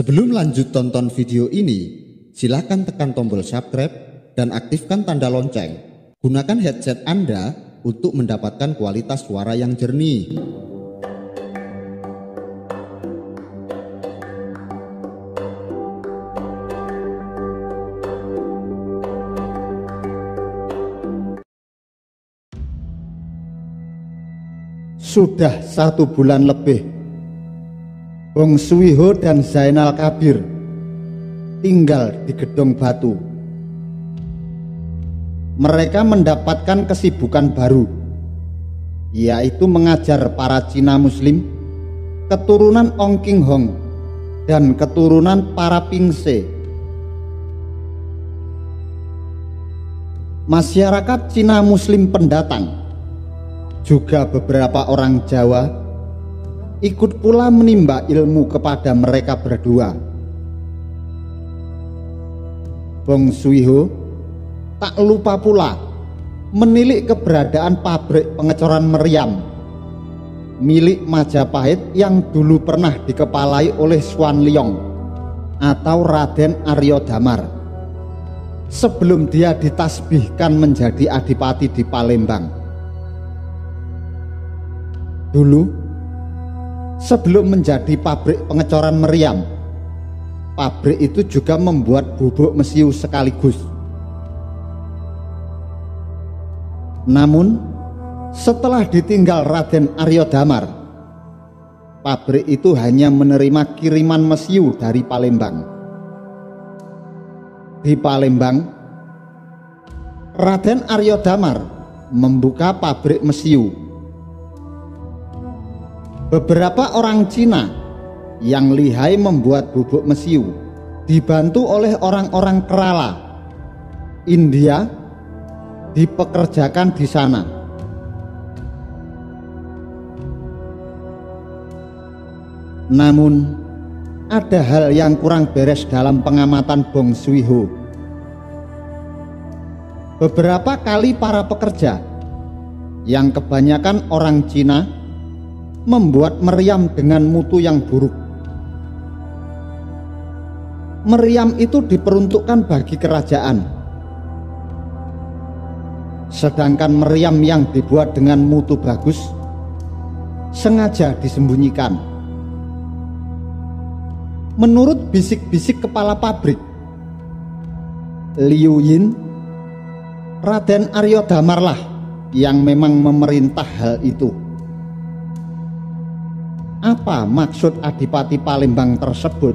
Sebelum lanjut tonton video ini, silakan tekan tombol subscribe dan aktifkan tanda lonceng. Gunakan headset Anda untuk mendapatkan kualitas suara yang jernih. Sudah satu bulan lebih, Bong Suwiho dan Zainal Kabir tinggal di gedung batu. Mereka mendapatkan kesibukan baru, yaitu mengajar para Cina Muslim, keturunan Ong King Hong, dan keturunan para Pingse. Masyarakat Cina Muslim pendatang juga beberapa orang Jawa ikut pula menimba ilmu kepada mereka berdua. Bong Suiho tak lupa pula menilik keberadaan pabrik pengecoran meriam milik Majapahit yang dulu pernah dikepalai oleh Swan Liong atau Raden Aryo Damar sebelum dia ditasbihkan menjadi adipati di Palembang. Dulu, sebelum menjadi pabrik pengecoran meriam, pabrik itu juga membuat bubuk mesiu sekaligus. Namun, setelah ditinggal Raden Aryo Damar, pabrik itu hanya menerima kiriman mesiu dari Palembang. Di Palembang, Raden Aryo Damar membuka pabrik mesiu Beberapa orang Cina yang lihai membuat bubuk mesiu dibantu oleh orang-orang Kerala India dipekerjakan di sana. Namun ada hal yang kurang beres dalam pengamatan Bong Suiho. Beberapa kali para pekerja yang kebanyakan orang Cina membuat meriam dengan mutu yang buruk. Meriam itu diperuntukkan bagi kerajaan. Sedangkan meriam yang dibuat dengan mutu bagus sengaja disembunyikan. Menurut bisik-bisik kepala pabrik, Liu Yin, Raden Aryo Damarlah yang memang memerintah hal itu. Apa maksud Adipati Palembang tersebut?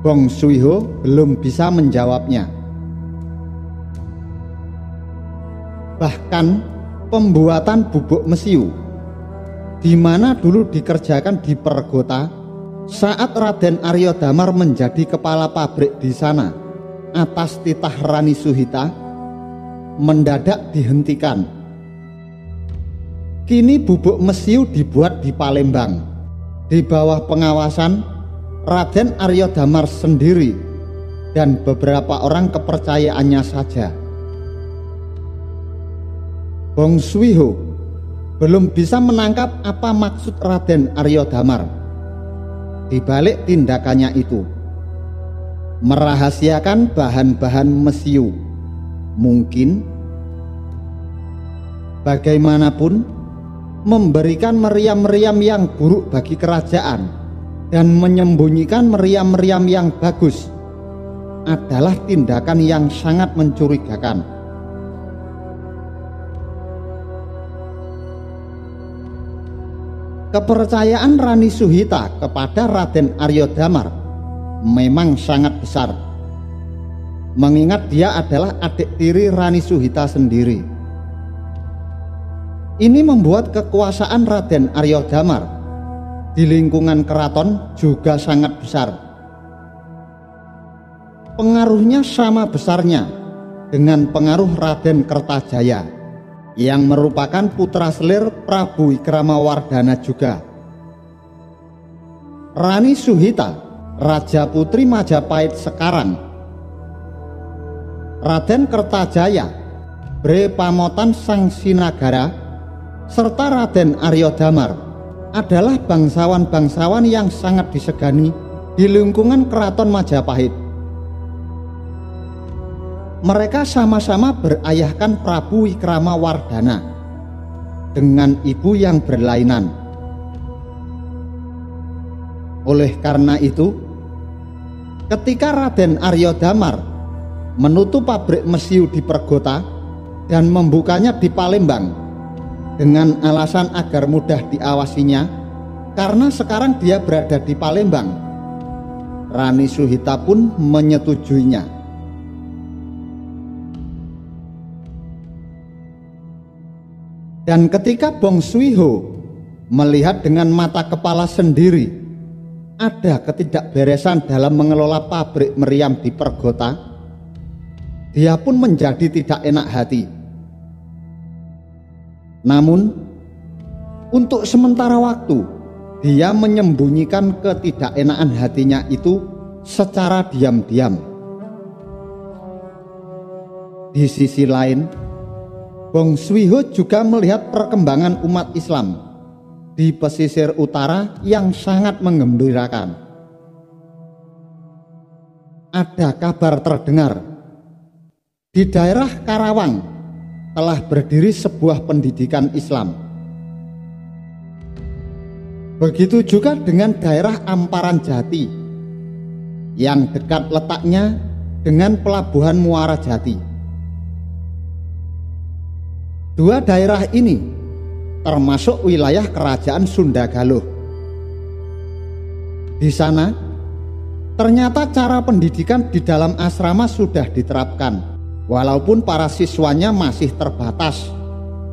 Bong Suiho belum bisa menjawabnya. Bahkan pembuatan bubuk mesiu di mana dulu dikerjakan di Pergota saat Raden Aryo Damar menjadi kepala pabrik di sana atas titah Rani Suhita mendadak dihentikan Kini bubuk mesiu dibuat di Palembang di bawah pengawasan Raden Aryo Damar sendiri dan beberapa orang kepercayaannya saja. Bong Suiho belum bisa menangkap apa maksud Raden Aryo Damar di balik tindakannya itu. Merahasiakan bahan-bahan mesiu. Mungkin bagaimanapun memberikan meriam-meriam yang buruk bagi kerajaan dan menyembunyikan meriam-meriam yang bagus adalah tindakan yang sangat mencurigakan. Kepercayaan Rani Suhita kepada Raden Aryo Damar memang sangat besar. Mengingat dia adalah adik tiri Rani Suhita sendiri. Ini membuat kekuasaan Raden Aryo Damar di lingkungan keraton juga sangat besar. Pengaruhnya sama besarnya dengan pengaruh Raden Kertajaya yang merupakan putra selir Prabu Ikramawardana juga. Rani Suhita, Raja Putri Majapahit sekarang. Raden Kertajaya, Bre Pamotan Sang Sinagara serta Raden Aryo Damar adalah bangsawan-bangsawan yang sangat disegani di lingkungan keraton Majapahit. Mereka sama-sama berayahkan Prabu Wikrama Wardana dengan ibu yang berlainan. Oleh karena itu, ketika Raden Aryo Damar menutup pabrik mesiu di Pergota dan membukanya di Palembang dengan alasan agar mudah diawasinya karena sekarang dia berada di Palembang. Rani Suhita pun menyetujuinya. Dan ketika Bong Suiho melihat dengan mata kepala sendiri ada ketidakberesan dalam mengelola pabrik meriam di Pergota, dia pun menjadi tidak enak hati. Namun, untuk sementara waktu, dia menyembunyikan ketidakenakan hatinya itu secara diam-diam. Di sisi lain, Bong Swiho juga melihat perkembangan umat Islam di pesisir utara yang sangat mengembirakan. Ada kabar terdengar di daerah Karawang telah berdiri sebuah pendidikan Islam. Begitu juga dengan daerah Amparan Jati yang dekat letaknya dengan pelabuhan Muara Jati. Dua daerah ini termasuk wilayah kerajaan Sunda Galuh. Di sana, ternyata cara pendidikan di dalam asrama sudah diterapkan, walaupun para siswanya masih terbatas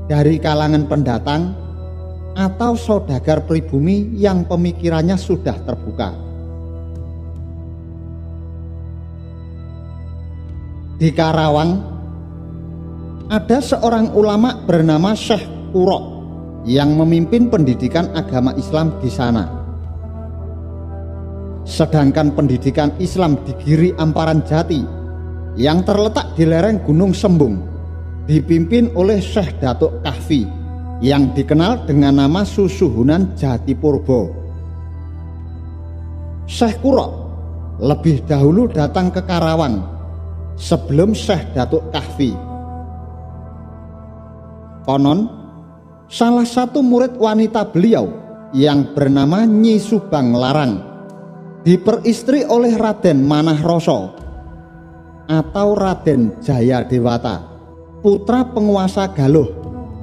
dari kalangan pendatang atau saudagar pribumi yang pemikirannya sudah terbuka. Di Karawang, ada seorang ulama bernama Syekh Kurok yang memimpin pendidikan agama Islam di sana. Sedangkan pendidikan Islam di Giri Amparan Jati yang terletak di lereng Gunung Sembung dipimpin oleh Syekh Datuk Kahfi yang dikenal dengan nama Susuhunan Jati Purbo. Syekh Kurok lebih dahulu datang ke Karawang sebelum Syekh Datuk Kahfi Konon, salah satu murid wanita beliau yang bernama Nyi Subang Larang diperistri oleh Raden Manah Roso atau Raden Jaya Dewata, putra penguasa Galuh,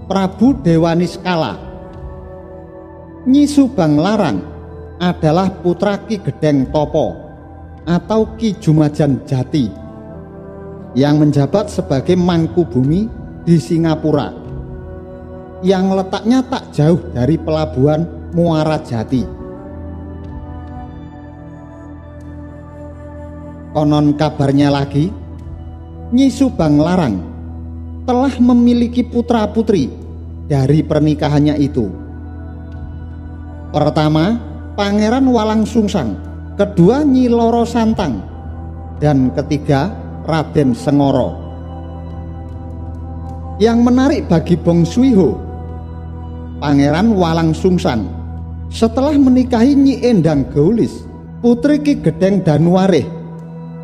Prabu Dewanis Kala. Nyi Subang Larang adalah putra Ki Gedeng Topo atau Ki Jumajan Jati yang menjabat sebagai mangku bumi di Singapura yang letaknya tak jauh dari pelabuhan Muara Jati. Konon kabarnya lagi, Nyi Subang Larang telah memiliki putra-putri dari pernikahannya itu. Pertama, Pangeran Walang Sungsang, kedua Nyi Loro Santang, dan ketiga Raden Sengoro. Yang menarik bagi Bong Suiho Pangeran Walang Sungsang setelah menikahi Nyi Endang Gaulis putri Ki Gedeng Danuareh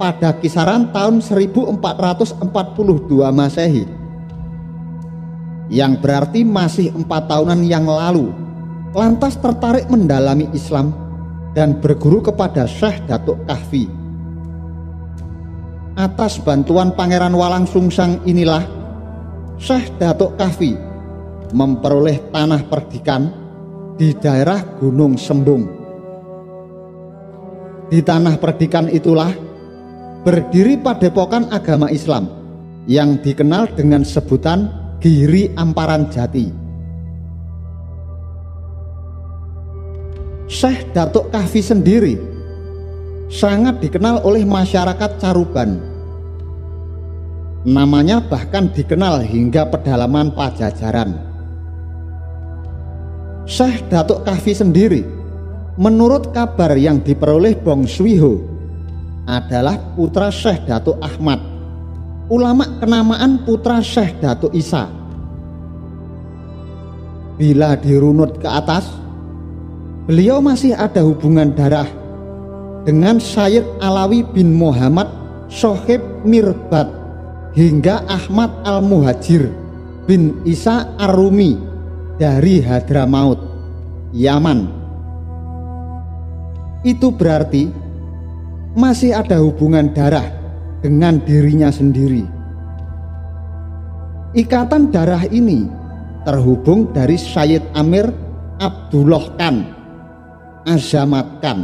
pada kisaran tahun 1442 Masehi yang berarti masih empat tahunan yang lalu lantas tertarik mendalami Islam dan berguru kepada Syekh Datuk Kahfi atas bantuan Pangeran Walang Sungsang inilah Syekh Datuk Kahfi memperoleh tanah perdikan di daerah Gunung Sembung. Di tanah perdikan itulah berdiri padepokan agama Islam yang dikenal dengan sebutan Giri Amparan Jati. Syekh Datuk Kahfi sendiri sangat dikenal oleh masyarakat Caruban. Namanya bahkan dikenal hingga pedalaman Pajajaran. Syekh Datuk Kahfi sendiri menurut kabar yang diperoleh Bong Swiho adalah putra Syekh Datuk Ahmad ulama kenamaan putra Syekh Datuk Isa bila dirunut ke atas beliau masih ada hubungan darah dengan Sayyid Alawi bin Muhammad Sohib Mirbat hingga Ahmad Al-Muhajir bin Isa Ar-Rumi dari Hadramaut, Yaman. Itu berarti masih ada hubungan darah dengan dirinya sendiri. Ikatan darah ini terhubung dari Sayyid Amir Abdullah Khan, Azamat Khan.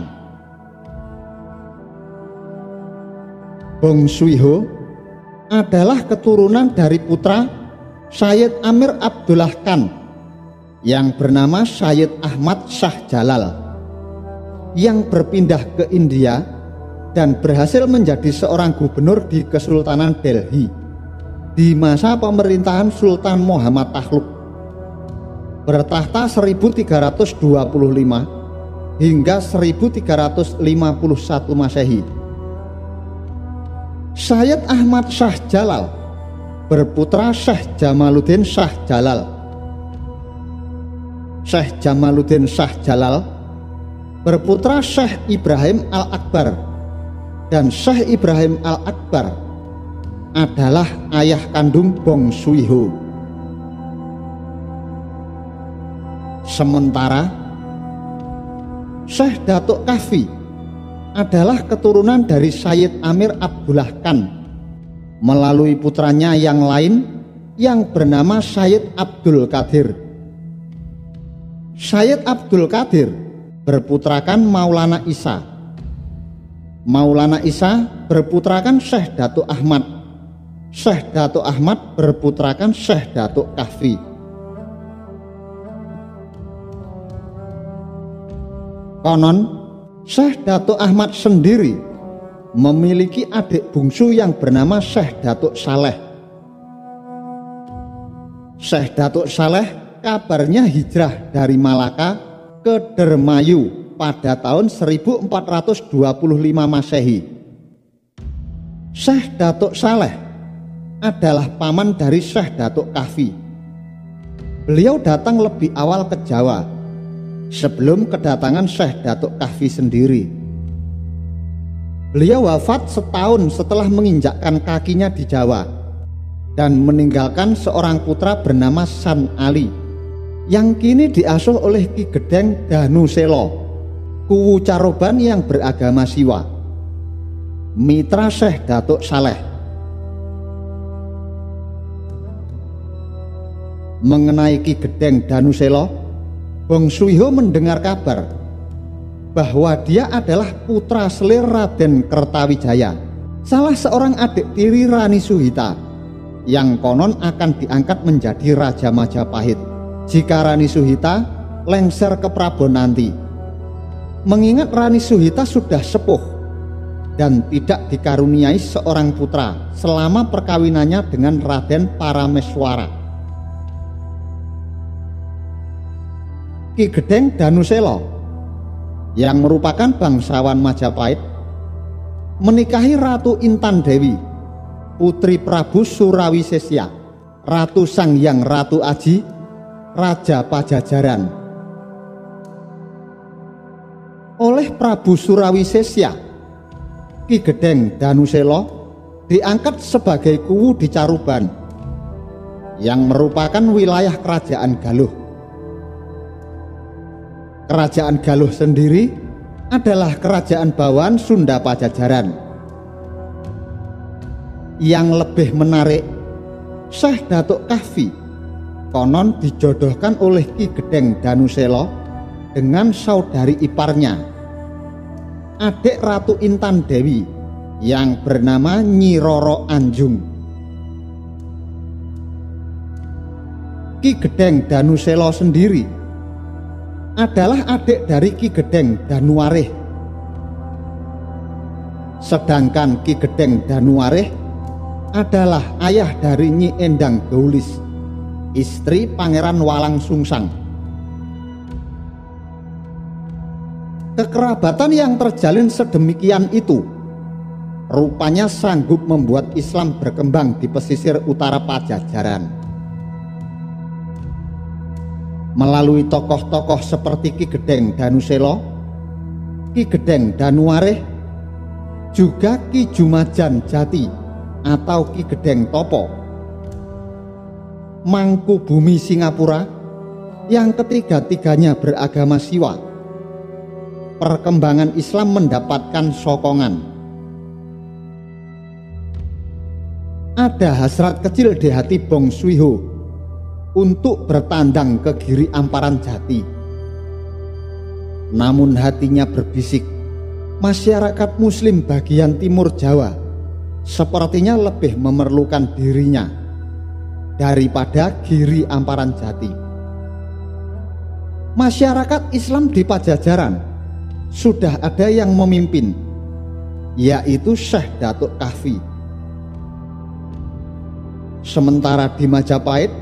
Bong Suiho adalah keturunan dari putra Syed Amir Abdullah Khan yang bernama Syed Ahmad Shah Jalal yang berpindah ke India dan berhasil menjadi seorang gubernur di Kesultanan Delhi di masa pemerintahan Sultan Muhammad Takhluk bertahta 1325 hingga 1351 Masehi. Syed Ahmad Shah Jalal berputra Syekh Jamaluddin Shah Jalal. Syekh Jamaluddin Shah Jalal berputra Syekh Ibrahim Al-Akbar dan Syekh Ibrahim Al-Akbar adalah ayah kandung Bong Suiho. Sementara Syekh Datuk Kafi adalah keturunan dari Sayyid Amir Abdullah Khan melalui putranya yang lain yang bernama Sayyid Abdul Qadir. Sayyid Abdul Qadir berputrakan Maulana Isa. Maulana Isa berputrakan Syekh Datuk Ahmad. Syekh Datuk Ahmad berputrakan Syekh Datuk Kahfi. Konon Syekh Datuk Ahmad sendiri memiliki adik bungsu yang bernama Syekh Datuk Saleh. Syekh Datuk Saleh kabarnya hijrah dari Malaka ke Dermayu pada tahun 1425 Masehi. Syekh Datuk Saleh adalah paman dari Syekh Datuk Kafi. Beliau datang lebih awal ke Jawa sebelum kedatangan Syekh Datuk Kahfi sendiri. Beliau wafat setahun setelah menginjakkan kakinya di Jawa dan meninggalkan seorang putra bernama San Ali yang kini diasuh oleh Ki Gedeng Danu Selo, kuwu Caroban yang beragama Siwa. Mitra Syekh Datuk Saleh. Mengenai Ki Gedeng Danu Selo, Bong Suiho mendengar kabar bahwa dia adalah putra selir Raden Kertawijaya, salah seorang adik tiri Rani Suhita yang konon akan diangkat menjadi Raja Majapahit jika Rani Suhita lengser ke Prabon nanti. Mengingat Rani Suhita sudah sepuh dan tidak dikaruniai seorang putra selama perkawinannya dengan Raden Parameswara. Ki Gedeng Danuselo yang merupakan bangsawan Majapahit menikahi Ratu Intan Dewi, putri Prabu Surawi Sesya, Ratu Sang Yang Ratu Aji, Raja Pajajaran. Oleh Prabu Surawi Sesya, Ki Gedeng Danuselo diangkat sebagai kuwu di Caruban yang merupakan wilayah kerajaan Galuh. Kerajaan Galuh sendiri adalah kerajaan bawahan Sunda Pajajaran. Yang lebih menarik, Syekh Datuk Kahfi konon dijodohkan oleh Ki Gedeng Danuselo dengan saudari iparnya, adik Ratu Intan Dewi yang bernama Nyi Roro Anjung. Ki Gedeng Danuselo sendiri adalah adik dari Ki Gedeng Danuareh. Sedangkan Ki Gedeng Danuareh adalah ayah dari Nyi Endang Gaulis, istri Pangeran Walang Sungsang. Kekerabatan yang terjalin sedemikian itu rupanya sanggup membuat Islam berkembang di pesisir utara Pajajaran melalui tokoh-tokoh seperti Ki Gedeng Danuselo, Ki Gedeng Danuareh, juga Ki Jumajan Jati atau Ki Gedeng Topo. Mangku Bumi Singapura yang ketiga-tiganya beragama Siwa. Perkembangan Islam mendapatkan sokongan. Ada hasrat kecil di hati Bong Suiho untuk bertandang ke Giri Amparan Jati namun hatinya berbisik, masyarakat muslim bagian timur Jawa sepertinya lebih memerlukan dirinya daripada Giri Amparan Jati. Masyarakat Islam di Pajajaran sudah ada yang memimpin, yaitu Syekh Datuk Kahfi. Sementara di Majapahit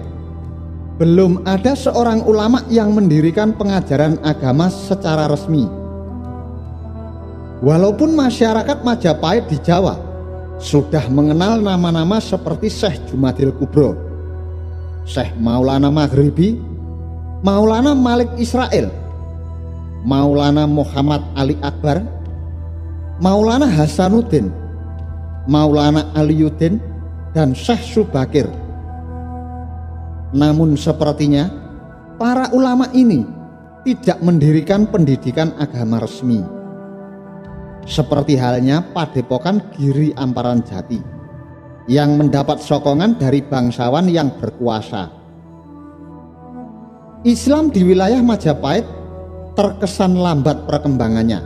belum ada seorang ulama yang mendirikan pengajaran agama secara resmi. Walaupun masyarakat Majapahit di Jawa sudah mengenal nama-nama seperti Syekh Jumadil Kubro, Syekh Maulana Maghribi, Maulana Malik Israel, Maulana Muhammad Ali Akbar, Maulana Hasanuddin, Maulana Aliyuddin, dan Syekh Subakir namun sepertinya para ulama ini tidak mendirikan pendidikan agama resmi. Seperti halnya Padepokan Giri Amparan Jati yang mendapat sokongan dari bangsawan yang berkuasa. Islam di wilayah Majapahit terkesan lambat perkembangannya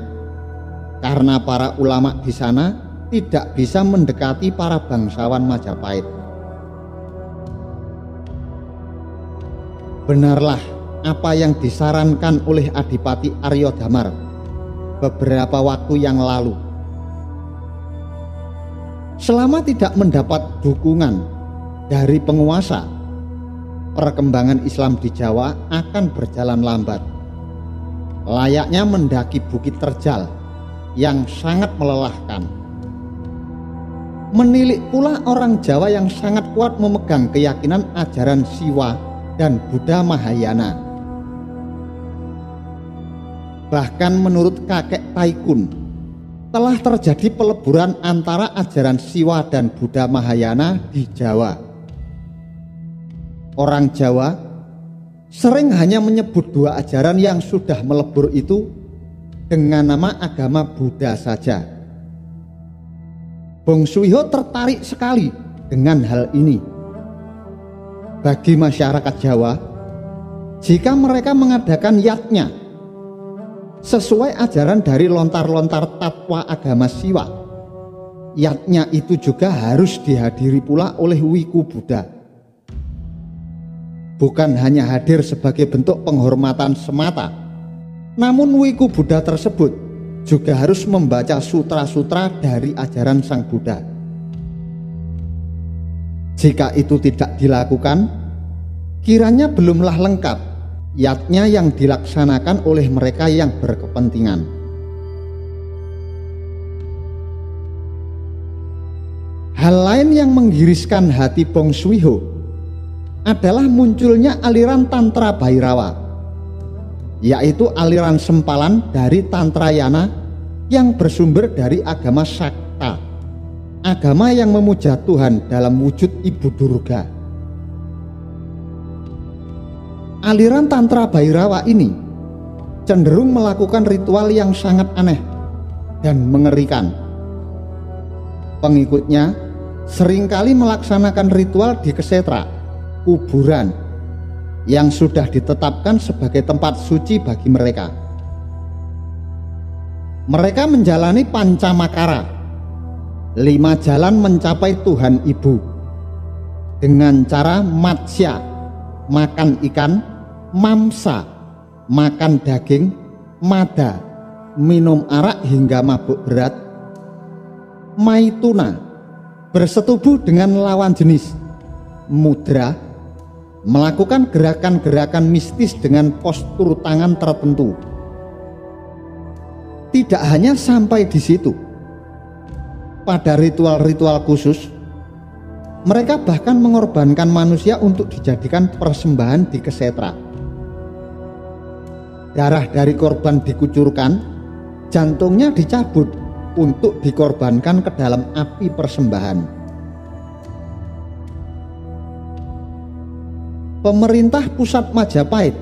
karena para ulama di sana tidak bisa mendekati para bangsawan Majapahit. benarlah apa yang disarankan oleh Adipati Aryo Damar beberapa waktu yang lalu. Selama tidak mendapat dukungan dari penguasa, perkembangan Islam di Jawa akan berjalan lambat. Layaknya mendaki Bukit Terjal yang sangat melelahkan. Menilik pula orang Jawa yang sangat kuat memegang keyakinan ajaran Siwa dan Buddha Mahayana. Bahkan menurut kakek Taikun, telah terjadi peleburan antara ajaran Siwa dan Buddha Mahayana di Jawa. Orang Jawa sering hanya menyebut dua ajaran yang sudah melebur itu dengan nama agama Buddha saja. Bong Suiho tertarik sekali dengan hal ini bagi masyarakat Jawa jika mereka mengadakan yatnya sesuai ajaran dari lontar-lontar tatwa agama Siwa. Yatnya itu juga harus dihadiri pula oleh Wiku Buddha. Bukan hanya hadir sebagai bentuk penghormatan semata, namun Wiku Buddha tersebut juga harus membaca sutra-sutra dari ajaran Sang Buddha. Jika itu tidak dilakukan, kiranya belumlah lengkap yatnya yang dilaksanakan oleh mereka yang berkepentingan. Hal lain yang menggiriskan hati Bong Suiho adalah munculnya aliran Tantra Bhairawa, yaitu aliran sempalan dari Tantrayana yang bersumber dari agama Sakta agama yang memuja Tuhan dalam wujud Ibu Durga. Aliran Tantra Bhairawa ini cenderung melakukan ritual yang sangat aneh dan mengerikan. Pengikutnya sering kali melaksanakan ritual di kesetra, kuburan, yang sudah ditetapkan sebagai tempat suci bagi mereka. Mereka menjalani pancamakara lima jalan mencapai Tuhan Ibu dengan cara matsya makan ikan mamsa makan daging mada minum arak hingga mabuk berat maituna bersetubuh dengan lawan jenis mudra melakukan gerakan-gerakan mistis dengan postur tangan tertentu tidak hanya sampai di situ pada ritual-ritual khusus, mereka bahkan mengorbankan manusia untuk dijadikan persembahan di kesetra. Darah dari korban dikucurkan, jantungnya dicabut untuk dikorbankan ke dalam api persembahan. Pemerintah pusat Majapahit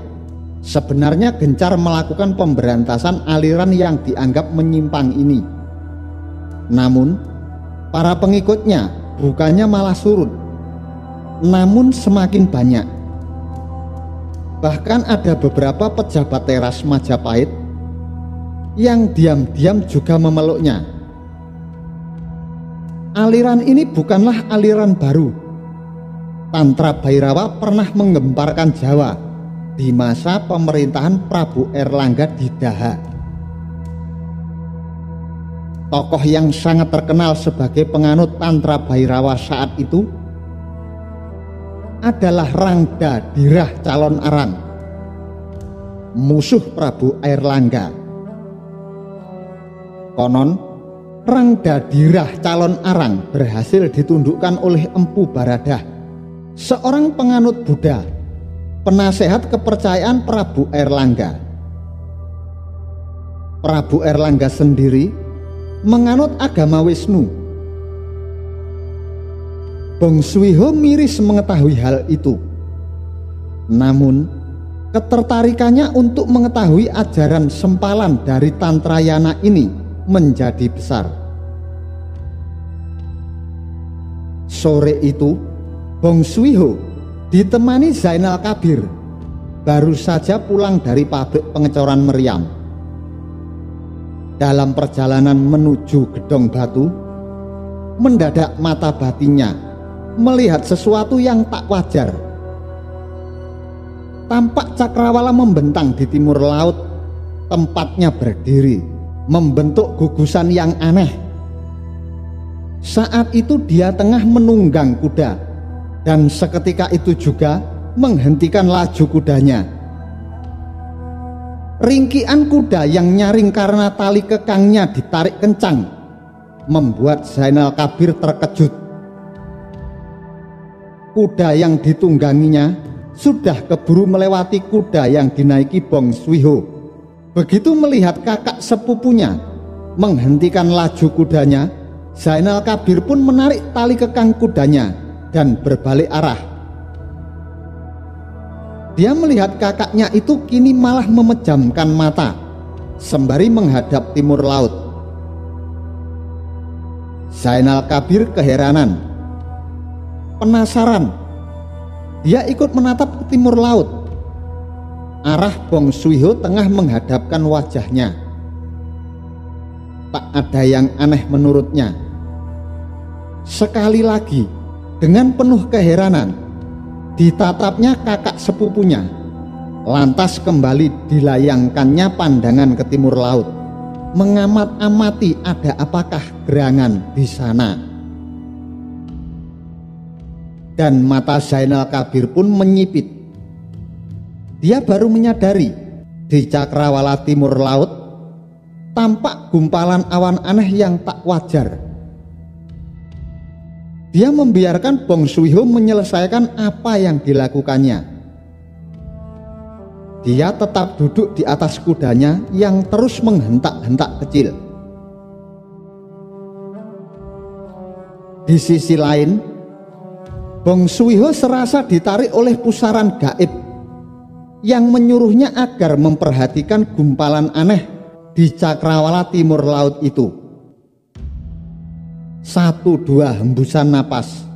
sebenarnya gencar melakukan pemberantasan aliran yang dianggap menyimpang ini. Namun, para pengikutnya bukannya malah surut, namun semakin banyak. Bahkan ada beberapa pejabat teras Majapahit yang diam-diam juga memeluknya. Aliran ini bukanlah aliran baru. Tantra Bhairawa pernah menggemparkan Jawa di masa pemerintahan Prabu Erlangga di Daha. Tokoh yang sangat terkenal sebagai penganut Tantra Bhairawa saat itu adalah Rangda Dirah Calon Arang, musuh Prabu Erlangga. Konon, Rangda Dirah calon arang berhasil ditundukkan oleh Empu Baradah, seorang penganut Buddha, penasehat kepercayaan Prabu Erlangga. Prabu Erlangga sendiri menganut agama Wisnu. Bong Suiho miris mengetahui hal itu. Namun, ketertarikannya untuk mengetahui ajaran sempalan dari Tantrayana ini menjadi besar. Sore itu, Bong Suiho ditemani Zainal Kabir baru saja pulang dari pabrik pengecoran meriam. Dalam perjalanan menuju gedong batu, mendadak mata batinnya melihat sesuatu yang tak wajar. Tampak cakrawala membentang di timur laut, tempatnya berdiri membentuk gugusan yang aneh. Saat itu dia tengah menunggang kuda dan seketika itu juga menghentikan laju kudanya. Ringkian kuda yang nyaring karena tali kekangnya ditarik kencang membuat Zainal Kabir terkejut. Kuda yang ditungganginya sudah keburu melewati kuda yang dinaiki Bong Swiho Begitu melihat kakak sepupunya menghentikan laju kudanya, Zainal Kabir pun menarik tali kekang kudanya dan berbalik arah. Dia melihat kakaknya itu kini malah memejamkan mata sembari menghadap timur laut. Zainal Kabir keheranan, penasaran. Dia ikut menatap ke timur laut arah Bong Suiho tengah menghadapkan wajahnya. Tak ada yang aneh menurutnya. Sekali lagi, dengan penuh keheranan, ditatapnya kakak sepupunya. Lantas kembali dilayangkannya pandangan ke timur laut, mengamat-amati ada apakah gerangan di sana. Dan mata Zainal Kabir pun menyipit dia baru menyadari di cakrawala timur laut tampak gumpalan awan aneh yang tak wajar. Dia membiarkan Bong Suiho menyelesaikan apa yang dilakukannya. Dia tetap duduk di atas kudanya yang terus menghentak-hentak kecil. Di sisi lain, Bong Suiho serasa ditarik oleh pusaran gaib yang menyuruhnya agar memperhatikan gumpalan aneh di cakrawala timur laut itu. Satu dua hembusan napas.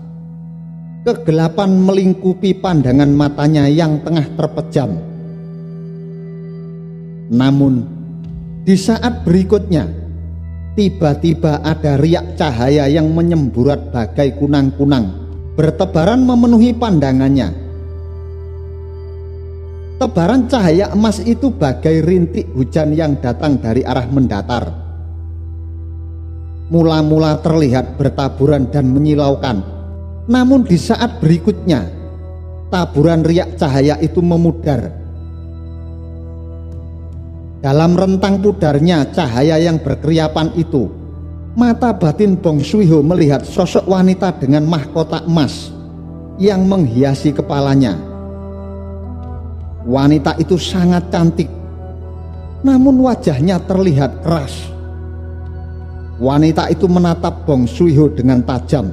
Kegelapan melingkupi pandangan matanya yang tengah terpejam. Namun, di saat berikutnya, tiba-tiba ada riak cahaya yang menyemburat bagai kunang-kunang, bertebaran memenuhi pandangannya Tebaran cahaya emas itu bagai rintik hujan yang datang dari arah mendatar. Mula-mula terlihat bertaburan dan menyilaukan. Namun di saat berikutnya, taburan riak cahaya itu memudar. Dalam rentang pudarnya cahaya yang berkeriapan itu, mata batin Bong Suiho melihat sosok wanita dengan mahkota emas yang menghiasi kepalanya Wanita itu sangat cantik. namun wajahnya terlihat keras. Wanita itu menatap Bong Suiho dengan tajam.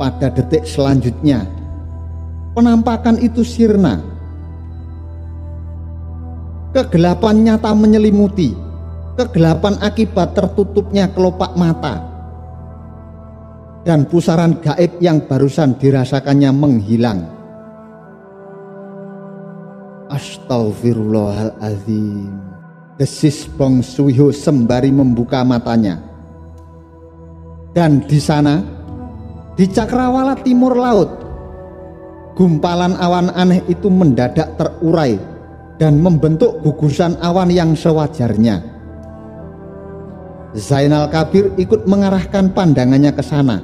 Pada detik selanjutnya, penampakan itu sirna. Kegelapan nyata menyelimuti, kegelapan akibat tertutupnya kelopak mata. Dan pusaran gaib yang barusan dirasakannya menghilang. Astagfirullahaladzim. Desis Bong Suiho sembari membuka matanya. Dan di sana, di cakrawala timur laut, gumpalan awan aneh itu mendadak terurai dan membentuk gugusan awan yang sewajarnya. Zainal Kabir ikut mengarahkan pandangannya ke sana.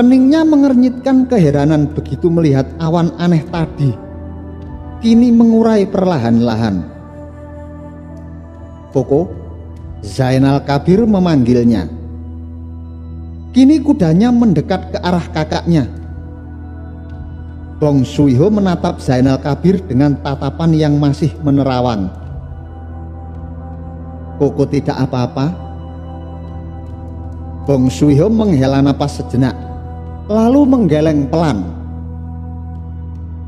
Keningnya mengernyitkan keheranan begitu melihat awan aneh tadi. Kini mengurai perlahan-lahan. Koko, Zainal Kabir memanggilnya. Kini kudanya mendekat ke arah kakaknya. Bong Suiho menatap Zainal Kabir dengan tatapan yang masih menerawang. Koko tidak apa-apa. Bong Suiho menghela napas sejenak, lalu menggeleng pelan.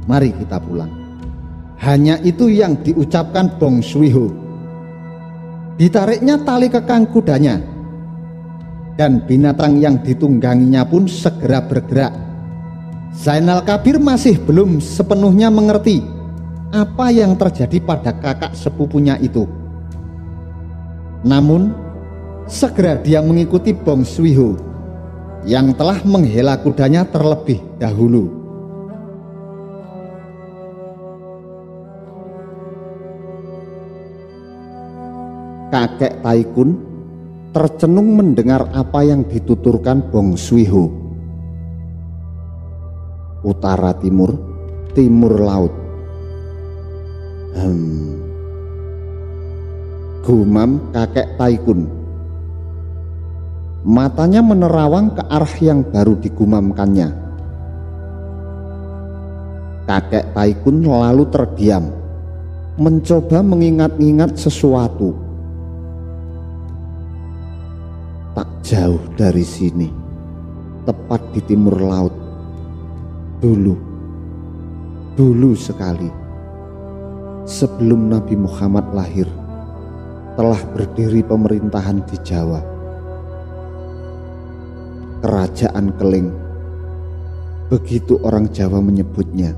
Mari kita pulang. Hanya itu yang diucapkan Bong Suiho. Ditariknya tali kekang kudanya dan binatang yang ditungganginya pun segera bergerak. Zainal Kabir masih belum sepenuhnya mengerti apa yang terjadi pada kakak sepupunya itu. Namun, segera dia mengikuti Bong Suiho yang telah menghela kudanya terlebih dahulu. Kakek Taikun tercenung mendengar apa yang dituturkan Bong Suiho. Utara timur, timur laut. Hmm. Gumam kakek Taikun. Matanya menerawang ke arah yang baru digumamkannya. Kakek Taikun lalu terdiam, mencoba mengingat-ingat sesuatu jauh dari sini, tepat di timur laut. Dulu, dulu sekali, sebelum Nabi Muhammad lahir, telah berdiri pemerintahan di Jawa. Kerajaan Keling, begitu orang Jawa menyebutnya.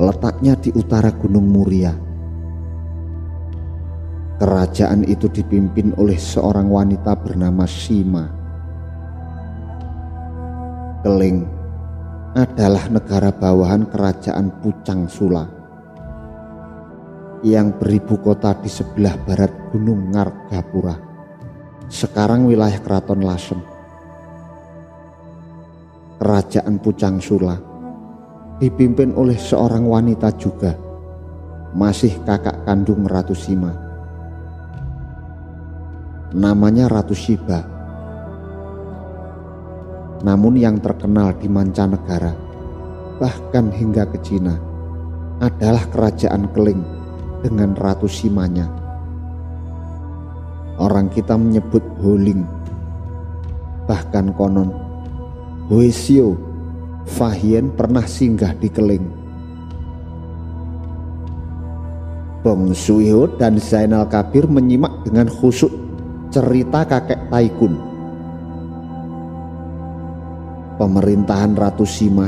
Letaknya di utara Gunung Muria Kerajaan itu dipimpin oleh seorang wanita bernama Sima. Keling adalah negara bawahan kerajaan Pucang Sula yang beribu kota di sebelah barat Gunung Ngargapura, sekarang wilayah Keraton Lasem. Kerajaan Pucang Sula dipimpin oleh seorang wanita juga, masih kakak kandung Ratu Sima namanya Ratu Shiba. Namun yang terkenal di mancanegara, bahkan hingga ke Cina, adalah kerajaan Keling dengan Ratu Simanya. Orang kita menyebut Holing, bahkan konon Hoesio Fahien pernah singgah di Keling. Bong Suiho dan Zainal Kabir menyimak dengan khusyuk cerita kakek Taikun. Pemerintahan Ratu Sima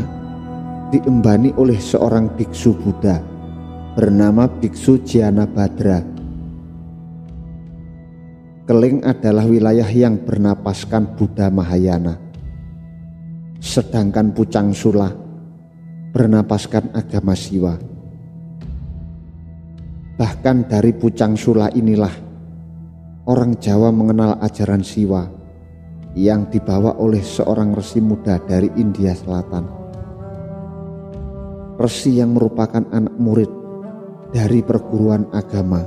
diembani oleh seorang biksu Buddha bernama Biksu Jiana Badra. Keling adalah wilayah yang bernapaskan Buddha Mahayana. Sedangkan Pucang Sula bernapaskan agama Siwa. Bahkan dari Pucang Sula inilah orang Jawa mengenal ajaran Siwa yang dibawa oleh seorang resi muda dari India Selatan. Resi yang merupakan anak murid dari perguruan agama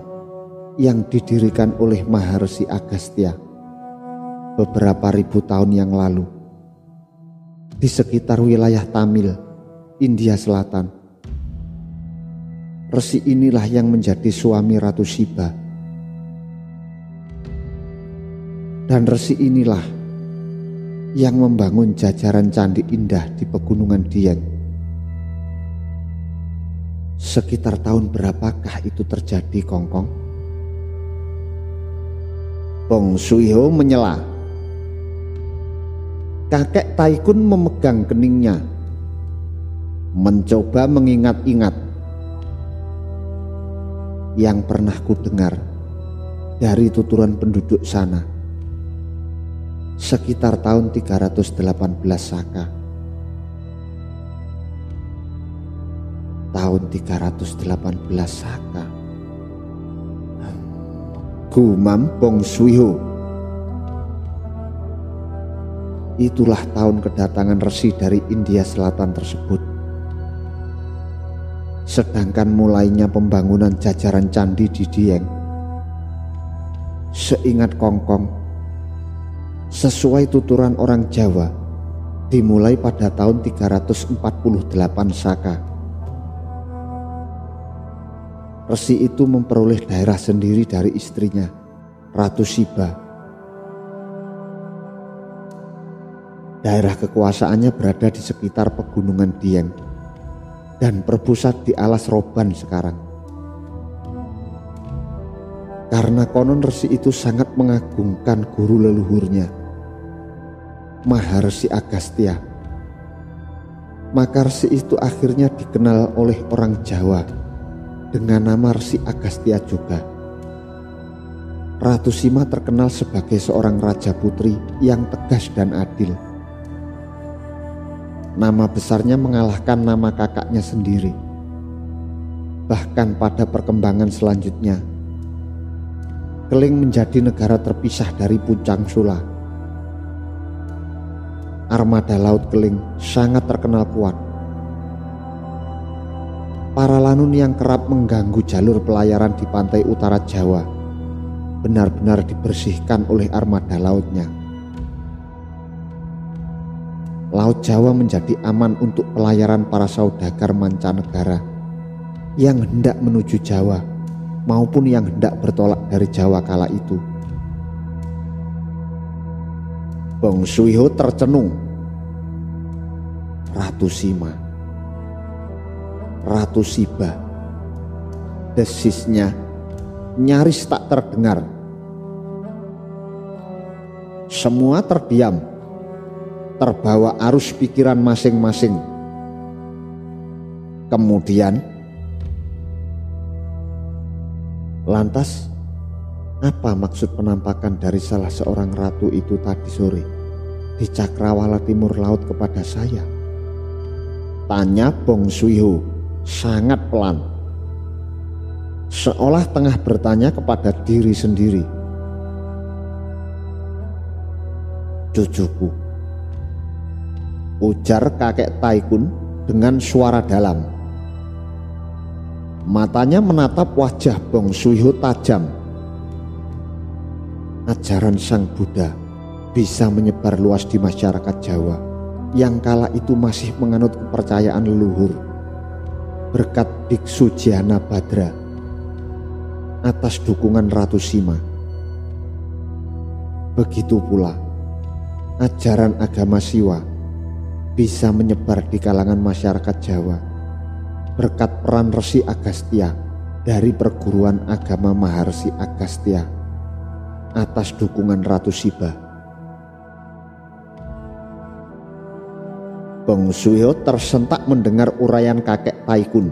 yang didirikan oleh Maharsi Agastya beberapa ribu tahun yang lalu di sekitar wilayah Tamil, India Selatan. Resi inilah yang menjadi suami Ratu Siba. Dan resi inilah yang membangun jajaran candi indah di pegunungan Dieng. Sekitar tahun berapakah itu terjadi, Kongkong? Bong Suiho menyela. Kakek Taikun memegang keningnya, mencoba mengingat-ingat yang pernah ku dengar dari tuturan penduduk sana sekitar tahun 318 Saka. Tahun 318 Saka. Gumam Bong Suiho. Itulah tahun kedatangan resi dari India Selatan tersebut. Sedangkan mulainya pembangunan jajaran candi di Dieng. Seingat Kongkong, sesuai tuturan orang Jawa, dimulai pada tahun 348 Saka. Resi itu memperoleh daerah sendiri dari istrinya, Ratu Siba. Daerah kekuasaannya berada di sekitar pegunungan Dieng dan berpusat di alas Roban sekarang. Karena konon resi itu sangat mengagungkan guru leluhurnya, Maharsi Agastya. Maka resi itu akhirnya dikenal oleh orang Jawa dengan nama Resi Agastya juga. Ratu Sima terkenal sebagai seorang raja putri yang tegas dan adil nama besarnya mengalahkan nama kakaknya sendiri. Bahkan pada perkembangan selanjutnya, Keling menjadi negara terpisah dari Puncang Sula. Armada Laut Keling sangat terkenal kuat. Para lanun yang kerap mengganggu jalur pelayaran di pantai utara Jawa benar-benar dibersihkan oleh armada lautnya. Laut Jawa menjadi aman untuk pelayaran para saudagar mancanegara yang hendak menuju Jawa maupun yang hendak bertolak dari Jawa kala itu. Bong Suiho tercenung. Ratu Sima. Ratu Siba. Desisnya nyaris tak terdengar. Semua terdiam terbawa arus pikiran masing-masing. Kemudian, lantas apa maksud penampakan dari salah seorang ratu itu tadi sore di cakrawala timur laut kepada saya? Tanya Bong Suiho sangat pelan. Seolah tengah bertanya kepada diri sendiri. Cucuku, ujar kakek Taikun dengan suara dalam. Matanya menatap wajah Bong Suiho tajam. Ajaran Sang Buddha bisa menyebar luas di masyarakat Jawa. Yang kala itu masih menganut kepercayaan leluhur berkat Biksu Jana Badra atas dukungan Ratu Sima. Begitu pula ajaran agama Siwa bisa menyebar di kalangan masyarakat Jawa. Berkat peran Resi Agastya dari perguruan agama Maharsi Agastya atas dukungan Ratu Siba. Bong Suyo tersentak mendengar uraian kakek Taikun.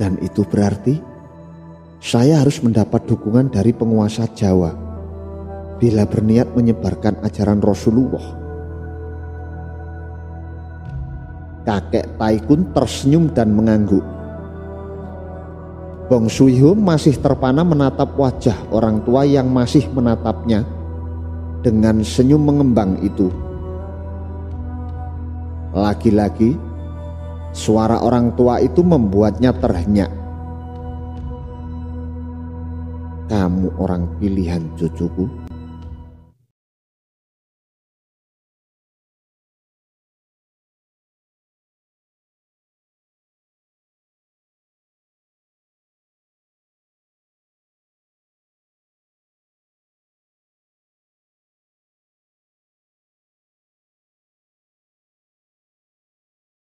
Dan itu berarti saya harus mendapat dukungan dari penguasa Jawa bila berniat menyebarkan ajaran Rasulullah Kakek Taikun tersenyum dan mengangguk. Bong Suiho masih terpana menatap wajah orang tua yang masih menatapnya dengan senyum mengembang itu. Lagi-lagi, suara orang tua itu membuatnya terhenyak. Kamu orang pilihan cucuku.